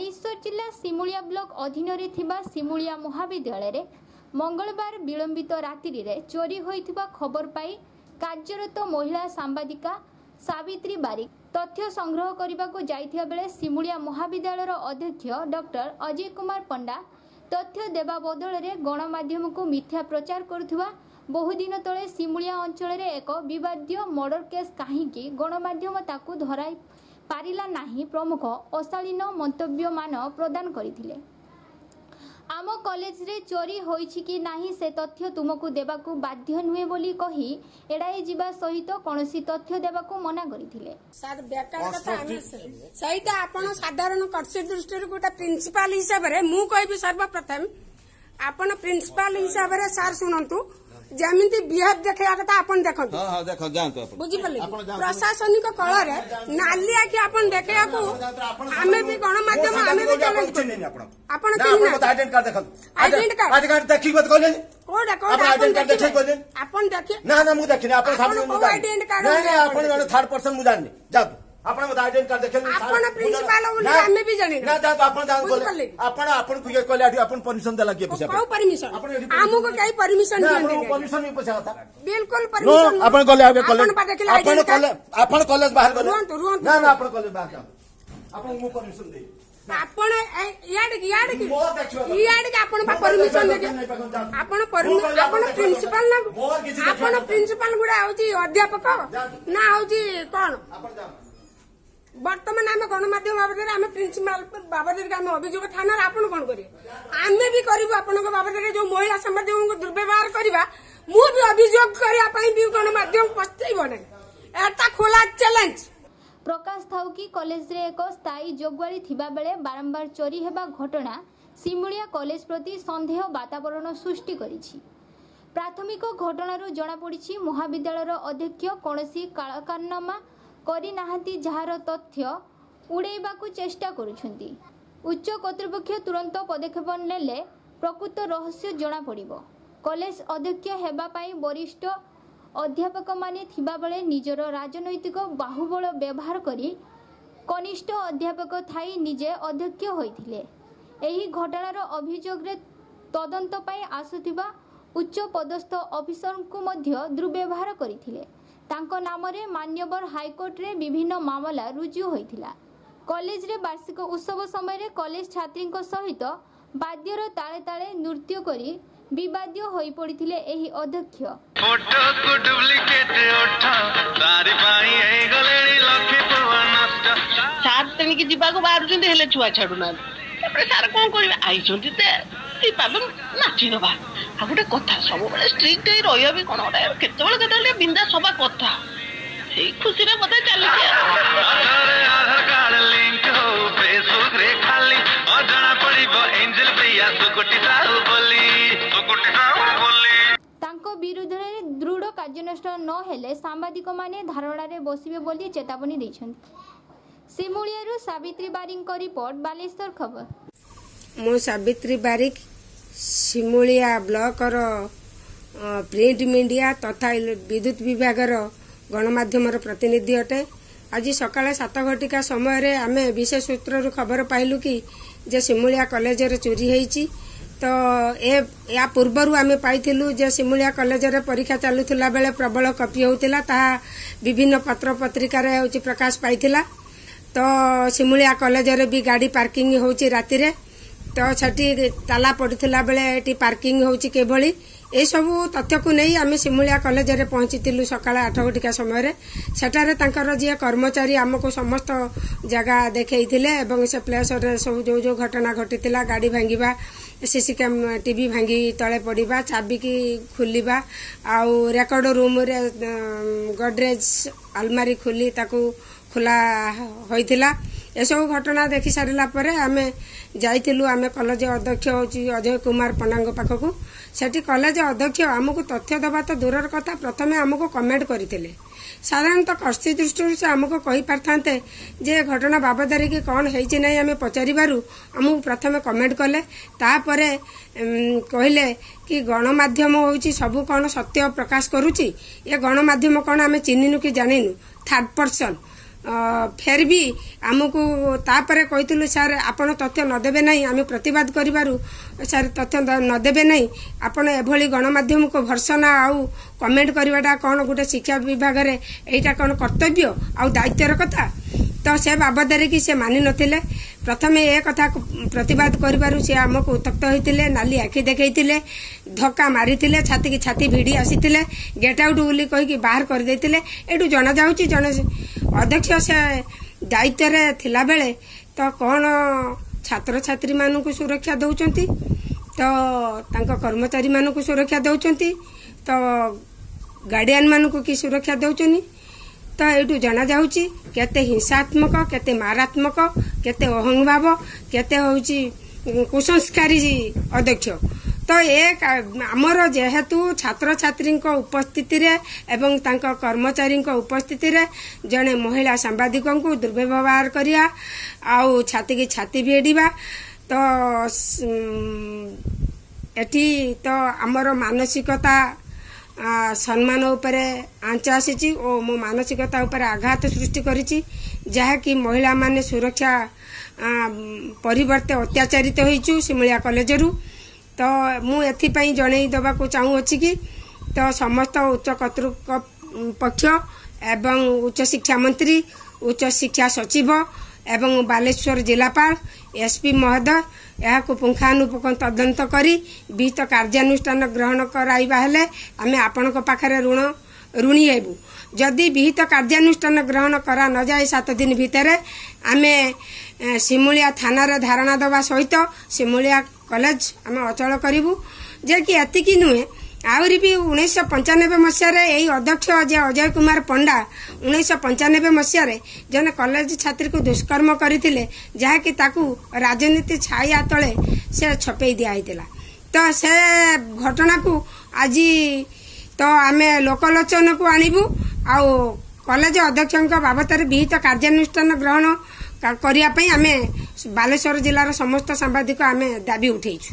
ବାଲେଶ୍ୱର ଜିଲ୍ଲା ସିମୁଳିଆ ବ୍ଲକ ଅଧୀନରେ ଥିବା ସିମୁଳିଆ ମହାବିଦ୍ୟାଳୟରେ ମଙ୍ଗଳବାର ବିଳମ୍ବିତ ରାତ୍ରିରେ ଚୋରି ହୋଇଥିବା ଖବର ପାଇ କାର୍ଯ୍ୟରତ ମହିଳା ସାମ୍ବାଦିକା ସାବିତ୍ରୀ ବାରିକ ତଥ୍ୟ ସଂଗ୍ରହ କରିବାକୁ ଯାଇଥିବା ବେଳେ ସିମୁଳିଆ ମହାବିଦ୍ୟାଳୟର ଅଧ୍ୟକ୍ଷ ଡକ୍ଟର ଅଜୟ କୁମାର ପଣ୍ଡା ତଥ୍ୟ ଦେବା ବଦଳରେ ଗଣମାଧ୍ୟମକୁ ମିଥ୍ୟା ପ୍ରଚାର କରୁଥିବା ବହୁଦିନ ତଳେ ସିମୁଳିଆ ଅଞ୍ଚଳରେ ଏକ ବିବାଦୀୟ ମର୍ଡର କେସ୍ କାହିଁକି ଗଣମାଧ୍ୟମ ତାକୁ ଧରାଇ ପାରିଲା ନାହିଁ ପ୍ରମୁଖ ଅଶାଳୀନ ମନ୍ତବ୍ୟମାନ ପ୍ରଦାନ କରିଥିଲେ। ଆମ କଲେଜରେ ଚୋରି ହୋଇଛି କି ନାହିଁ ସେ ତଥ୍ୟ ତୁମକୁ ଦେବାକୁ ବାଧ୍ୟ ନୁହେଁ ବୋଲି କହି ଏଡ଼ାଇ ଯିବା ସହିତ କୌଣସି ତଥ୍ୟ ଦେବାକୁ ମନା କରିଥିଲେ। ସାର୍ ବେକାର କଥା ଆମେ ସେଇଟା ଆପଣ ସାଧାରଣ କର୍ଷି ଦୃଷ୍ଟିରୁ ଗୋଟେ ପ୍ରିନ୍ସିପାଲ ହିସାବରେ ମୁଁ କହିବି ସର୍ବପ୍ରଥମେ ଆପଣ ପ୍ରିନ୍ସିପାଲ ହିସାବରେ ସାର୍ ଶୁଣନ୍ତୁ ଯେମିତି ବିହେଭ ଦେଖେଇବା କଥା ଆପଣ ଦେଖନ୍ତୁ। ବୁଝିପାରିଲେ ପ୍ରଶାସନିକ କଳରେ ନାଲି ଆଖି ଆପଣ ଦେଖେଇବାକୁ ଆମେ ବି ଗଣମାଧ୍ୟମ ଆମେ ବି ଆପଣ ଆପଣ। ଦେଖି। ନା ନା ମୁଁ ଦେଖିନି। ଆପଣ ଆପଣ ଜଣେ ଥାର୍ଡ ପର୍ସନ ମୁଁ ଜାଣିନି। ଯାଆନ୍ତୁ। ଆପଣ ମୋତେ ଆଇଡେଣ୍ଟି କାର୍ଡ ଦେଖେଇଲେ ଆପଣ ପ୍ରିନ୍ସିପାଲ ବୋଲି ଆମେ ବି ଜାଣିନୁ। ନା ଯାନ୍ତୁ ଆପଣ ଯାନ୍ତୁ କହିଲେ। ଆପଣ ଆପଣଙ୍କୁ ଇଏ କହିଲେ ଆଠି ଆପଣ ପରମିସନ ଦେଲା କିଏ ପଇସା କୋଉ ପରମିସନ ଆପଣ ଆମକୁ କାଇଁ ପରମିସନ ଦିଅନ୍ତି ଆପଣ ପରମିସନ ହିଁ ପଇସା କଥା। ବିଲକୁଲ ପରମିସନ ନୋ ଆପଣ ଗଲେ ଏବେ କଲେଜ ଆପଣ କଲେ ଆପଣ କଲେଜ ବାହାର ଗଲେ ରୁହନ୍ତୁ ରୁହନ୍ତୁ। ନା ନା ଆପଣ କଲେଜ ବାହାର ଯାଆନ୍ତୁ ଆପଣ ମୁଁ ପରମିସନ ଦେଇ ଆପଣ ଇଆଡିକି ଇଆଡିକି ଇଆଡିକି ଆପଣ ବା ପରମିସନ ଆପଣ ଆପଣ ପ୍ରିନ୍ସିପାଲ ନା ଆପଣ ପ୍ରିନ୍ସିପାଲ ଗୁଡା ହଉଛି ଅଧ୍ୟାପକ। ନା ହଉଛି କଣ? ଆପଣ বর্তমানে আমি গণমাধ্যম বাবদরে আমি প্রিন্সিপাল বাবদরে আমি অভিযোগ থানার আপন কোণ করি। আমি বি করিব আপনার বাবদরে যে মহিলা সাংবাদিক দুর্ব্যবহার করা মু অভিযোগ করা বি গণমাধ্যম পচাইব না এটা খোলা চ্যালেঞ্জ প্রকাশ থাউ কি কলেজরে এক স্থায়ী জগুয়ারি থিবা বেলে বারম্বার চোরি হেবা ঘটনা সিমুলিয়া কলেজ প্রতি সন্দেহ বাতাবরণ সৃষ্টি করেছে প্রাথমিক ঘটনার জনাপড়ি মহাবিদ্যালয়ের অধ্যক্ষ কৌশি কালকারনামা କରିନାହାନ୍ତି ଯାହାର ତଥ୍ୟ ଉଡ଼େଇବାକୁ ଚେଷ୍ଟା କରୁଛନ୍ତି। ଉଚ୍ଚ କର୍ତ୍ତୃପକ୍ଷ ତୁରନ୍ତ ପଦକ୍ଷେପ ନେଲେ ପ୍ରକୃତ ରହସ୍ୟ ଜଣାପଡ଼ିବ। କଲେଜ ଅଧ୍ୟକ୍ଷ ହେବା ପାଇଁ ବରିଷ୍ଠ ଅଧ୍ୟାପକମାନେ ଥିବାବେଳେ ନିଜର ରାଜନୈତିକ ବାହୁବଳ ବ୍ୟବହାର କରି କନିଷ୍ଠ ଅଧ୍ୟାପକ ଥାଇ ନିଜେ ଅଧ୍ୟକ୍ଷ ହୋଇଥିଲେ। ଏହି ଘଟଣାର ଅଭିଯୋଗରେ ତଦନ୍ତ ପାଇଁ ଆସୁଥିବା ଉଚ୍ଚ ପଦସ୍ଥ ଅଫିସରଙ୍କୁ ମଧ୍ୟ ଦୁର୍ବ୍ୟବହାର କରିଥିଲେ। ତାଙ୍କ ନାମରେ ମାନ୍ୟବର ହାଇକୋର୍ଟରେ ବିଭିନ୍ନ ମାମଲା ରୁଜୁ ହୋଇଥିଲା। କଲେଜରେ ବାର୍ଷିକ ଉତ୍ସବ ସମୟରେ କଲେଜ ଛାତ୍ରୀଙ୍କ ସହିତ ବାଦ୍ୟର ତାଳେ ତାଳେ ନୃତ୍ୟ କରି ବିବାଦୀୟ ହୋଇପଡ଼ିଥିଲେ ଏହି ଅଧ୍ୟକ୍ଷ। ଫଟୋକୁ ଡୁପ୍ଲିକେଟ୍ ଓଠ ତାରି ପାଇଁ ହେଇଗଲେଣି ଲକ୍ଷେ ପୁଅ ନଷ୍ଟ। ସାର୍ ତେଣିକି ଯିବାକୁ ବାହାରୁଛନ୍ତି ହେଲେ ଛୁଆ ଛାଡୁନାହାନ୍ତି। ତାପରେ ସାର୍ କଣ କରିବେ? ଆଇଛନ୍ତି ତ ଦୀପାବେ ନାଚିଦବା। ଆଉ ଗୋଟେ କଥା ସବୁବେଳେ ଷ୍ଟ୍ରିକ୍ଟ ହେଇ ରହିବା ବି କଣ ଗୋଟେ? କେତେବେଳେ କେତେବେଳେ ଟିକେ ବିନ୍ଦାସ ହବା କଥା। ସେଇ ଖୁସିରେ ବୋଧେ ଚାଲିଛି ଆଉ। ଅଧରେ ଆଧାର କାର୍ଡ ଲିଙ୍କ ହଉ ଫେସବୁକରେ ଖାଲି ଅଜଣା ପଡିବ ଏଞ୍ଜେଲ ପ୍ରିୟା ସୁକୁଟି ସାହୁ ବୋଲି। ସୁକୁଟି ସାହୁ ବୋଲି। ତାଙ୍କ ବିରୁଦ୍ଧରେ ଦୃଢ଼ କାର୍ଯ୍ୟାନୁଷ୍ଠାନ ନ ହେଲେ ସାମ୍ବାଦିକମାନେ ଧାରଣାରେ ବସିବେ ବୋଲି ଚେତାବନୀ ଦେଇଛନ୍ତି। ସିମୁଳିଆରୁ ସାବିତ୍ରୀ ବାରିଙ୍କ ରିପୋର୍ଟ ବାଲେଶ୍ୱର ଖବର। ମୁଁ ସାବିତ୍ରୀ ବାରିକ ଶିମୁଳିଆ ବ୍ଲକର ପ୍ରିଣ୍ଟ ମିଡିଆ ତଥା ବିଦ୍ୟୁତ ବିଭାଗର ଗଣମାଧ୍ୟମର ପ୍ରତିନିଧି ଅଟେ। ଆଜି ସକାଳେ ସାତ ଘଟିକା ସମୟରେ ଆମେ ବିଶେଷ ସୂତ୍ରରୁ ଖବର ପାଇଲୁ କି ଯେ ଶିମୁଳିଆ କଲେଜରେ ଚୋରି ହେଇଛି। ତ ଏ ୟା ପୂର୍ବରୁ ଆମେ ପାଇଥିଲୁ ଯେ ଶିମୁଳିଆ କଲେଜରେ ପରୀକ୍ଷା ଚାଲୁଥିଲା ବେଳେ ପ୍ରବଳ କପି ହେଉଥିଲା ତାହା ବିଭିନ୍ନ ପତ୍ର ପତ୍ରିକାରେ ହେଉଛି ପ୍ରକାଶ ପାଇଥିଲା। ତ ଶିମୁଳିଆ କଲେଜରେ ବି ଗାଡ଼ି ପାର୍କିଂ ହେଉଛି ରାତିରେ। ତ ସେଠି ତାଲା ପଡ଼ିଥିଲା ବେଳେ ଏଠି ପାର୍କିଂ ହେଉଛି କିଭଳି ଏସବୁ ତଥ୍ୟକୁ ନେଇ ଆମେ ଶିମୁଳିଆ କଲେଜରେ ପହଞ୍ଚିଥିଲୁ ସକାଳ ଆଠ ଘଟିକା ସମୟରେ। ସେଠାରେ ତାଙ୍କର ଯିଏ କର୍ମଚାରୀ ଆମକୁ ସମସ୍ତ ଜାଗା ଦେଖେଇଥିଲେ ଏବଂ ସେ ପ୍ଲେସରେ ସବୁ ଯୋଉ ଯୋଉ ଘଟଣା ଘଟିଥିଲା ଗାଡ଼ି ଭାଙ୍ଗିବା ସିସି କ୍ୟାମ୍ ଟିଭି ଭାଙ୍ଗି ତଳେ ପଡ଼ିବା ଚାବିକି ଖୋଲିବା ଆଉ ରେକର୍ଡ ରୁମ୍ରେ ଗଡରେଜ ଆଲମାରି ଖୋଲି ତାକୁ ଖୋଲା ହୋଇଥିଲା। ଏସବୁ ଘଟଣା ଦେଖି ସାରିଲା ପରେ ଆମେ ଯାଇଥିଲୁ ଆମେ କଲେଜ ଅଧ୍ୟକ୍ଷ ହେଉଛି ଅଜୟ କୁମାର ପଣ୍ଡାଙ୍କ ପାଖକୁ। ସେଠି କଲେଜ ଅଧ୍ୟକ୍ଷ ଆମକୁ ତଥ୍ୟ ଦେବା ତ ଦୂରର କଥା ପ୍ରଥମେ ଆମକୁ କମେଣ୍ଟ କରିଥିଲେ। ସାଧାରଣତଃ କର୍ଷି ଦୃଷ୍ଟିରୁ ସେ ଆମକୁ କହିପାରିଥାନ୍ତେ ଯେ ଘଟଣା ବାବଦରେ କି କ'ଣ ହେଇଛି ନାହିଁ ଆମେ ପଚାରିବାରୁ ଆମକୁ ପ୍ରଥମେ କମେଣ୍ଟ କଲେ। ତାପରେ କହିଲେ କି ଗଣମାଧ୍ୟମ ହେଉଛି ସବୁ କ'ଣ ସତ୍ୟ ପ୍ରକାଶ କରୁଛି ଏ ଗଣମାଧ୍ୟମ କ'ଣ ଆମେ ଚିହ୍ନିନୁ କି ଜାଣିନୁ? ଥାର୍ଡ ପର୍ସନ ଫେର ବି ଆମକୁ ତାପରେ କହିଥିଲୁ ସାର୍ ଆପଣ ତଥ୍ୟ ନଦେବେ ନାହିଁ ଆମେ ପ୍ରତିବାଦ କରିବାରୁ ସାର୍ ତଥ୍ୟ ଦ- ନଦେବେ ନାହିଁ। ଆପଣ ଏଭଳି ଗଣମାଧ୍ୟମକୁ ଭର୍ସନା ଆଉ କମେଣ୍ଟ କରିବାଟା କ'ଣ ଗୋଟେ ଶିକ୍ଷା ବିଭାଗରେ ଏଇଟା କ'ଣ କର୍ତ୍ତବ୍ୟ? ଆଉ ଦାୟିତ୍ୱର କଥା? ତ ସେ ବାବଦରେ କି ସେ ମାନି ନଥିଲେ। ପ୍ରଥମେ ଏ କଥା ପ୍ରତିବାଦ କରିବାରୁ ସେ ଆମକୁ ଉତ୍ତକ୍ତ ହୋଇଥିଲେ ନାଲି ଆଖି ଦେଖେଇଥିଲେ ଧକ୍କା ମାରିଥିଲେ ଛାତିକି ଛାତି ଭିଡ଼ି ଆସିଥିଲେ ଗେଟ୍ ଆଉଟ୍ ବୋଲି କହିକି ବାହାର କରିଦେଇଥିଲେ। ଏଠୁ ଜଣାଯାଉଛି ଜଣେ ଅଧ୍ୟକ୍ଷ ସେ ଦାୟିତ୍ୱରେ ଥିଲାବେଳେ ତ କ'ଣ ଛାତ୍ରଛାତ୍ରୀମାନଙ୍କୁ ସୁରକ୍ଷା ଦେଉଛନ୍ତି ତ ତାଙ୍କ କର୍ମଚାରୀମାନଙ୍କୁ ସୁରକ୍ଷା ଦେଉଛନ୍ତି ତ ଗାର୍ଡିଆନମାନଙ୍କୁ କି ସୁରକ୍ଷା ଦେଉଛନ୍ତି ତ ଏଇଠୁ ଜଣାଯାଉଛି କେତେ ହିଂସାତ୍ମକ କେତେ ମାରାତ୍ମକ କେତେ ଅହଂଭାବ କେତେ ହେଉଛି କୁସଂସ୍କାରୀ ଅଧ୍ୟକ୍ଷ। ତ ଏ ଆମର ଯେହେତୁ ଛାତ୍ରଛାତ୍ରୀଙ୍କ ଉପସ୍ଥିତିରେ ଏବଂ ତାଙ୍କ କର୍ମଚାରୀଙ୍କ ଉପସ୍ଥିତିରେ ଜଣେ ମହିଳା ସାମ୍ବାଦିକଙ୍କୁ ଦୁର୍ବ୍ୟବହାର କରିବା ଆଉ ଛାତିକି ଛାତି ଭିଡ଼ିବା ତ ଏଠି ତ ଆମର ମାନସିକତା ସମ୍ମାନ ଉପରେ ଆଞ୍ଚ ଆସିଛି ଓ ମୋ ମାନସିକତା ଉପରେ ଆଘାତ ସୃଷ୍ଟି କରିଛି ଯାହାକି ମହିଳାମାନେ ସୁରକ୍ଷା ପରିବର୍ତ୍ତେ ଅତ୍ୟାଚାରିତ ହୋଇଛୁ ଶିମୁଳିଆ କଲେଜରୁ। ତ ମୁଁ ଏଥିପାଇଁ ଜଣେଇ ଦେବାକୁ ଚାହୁଁଅଛି କି ତ ସମସ୍ତ ଉଚ୍ଚ କର୍ତ୍ତୃପକ୍ଷ ଏବଂ ଉଚ୍ଚଶିକ୍ଷା ମନ୍ତ୍ରୀ ଉଚ୍ଚଶିକ୍ଷା ସଚିବ ଏବଂ ବାଲେଶ୍ୱର ଜିଲ୍ଲାପାଳ ଏସ୍ପି ମହୋଦୟ ଏହାକୁ ପୁଙ୍ଖାନୁପୁଙ୍ଖ ତଦନ୍ତ କରି ବିହିତ କାର୍ଯ୍ୟାନୁଷ୍ଠାନ ଗ୍ରହଣ କରାଇବା ହେଲେ ଆମେ ଆପଣଙ୍କ ପାଖରେ ଋଣ ଋଣୀ ହେବୁ। ଯଦି ବିହିତ କାର୍ଯ୍ୟାନୁଷ୍ଠାନ ଗ୍ରହଣ କରା ନଯାଏ ସାତ ଦିନ ଭିତରେ ଆମେ ଶିମୁଳିଆ ଥାନାରେ ଧାରଣା ଦେବା ସହିତ ଶିମୁଳିଆ କଲେଜ ଆମେ ଅଚଳ କରିବୁ। ଯେ କି ଏତିକି ନୁହେଁ ଆହୁରି ବି ଉଣେଇଶହ ପଞ୍ଚାନବେ ମସିହାରେ ଏହି ଅଧ୍ୟକ୍ଷ ଯେ ଅଜୟ କୁମାର ପଣ୍ଡା ଉଣେଇଶହ ପଞ୍ଚାନବେ ମସିହାରେ ଜଣେ କଲେଜ ଛାତ୍ରୀକୁ ଦୁଷ୍କର୍ମ କରିଥିଲେ ଯାହାକି ତାକୁ ରାଜନୀତି ଛାୟା ତଳେ ସେ ଛପେଇ ଦିଆହେଇଥିଲା। ତ ସେ ଘଟଣାକୁ ଆଜି ତ ଆମେ ଲୋକଲୋଚନକୁ ଆଣିବୁ ଆଉ କଲେଜ ଅଧ୍ୟକ୍ଷଙ୍କ ବାବଦରେ ବିହିତ କାର୍ଯ୍ୟାନୁଷ୍ଠାନ ଗ୍ରହଣ କରିବା ପାଇଁ ଆମେ ବାଲେଶ୍ୱର ଜିଲ୍ଲାର ସମସ୍ତ ସାମ୍ବାଦିକ ଆମେ ଦାବି ଉଠେଇଛୁ।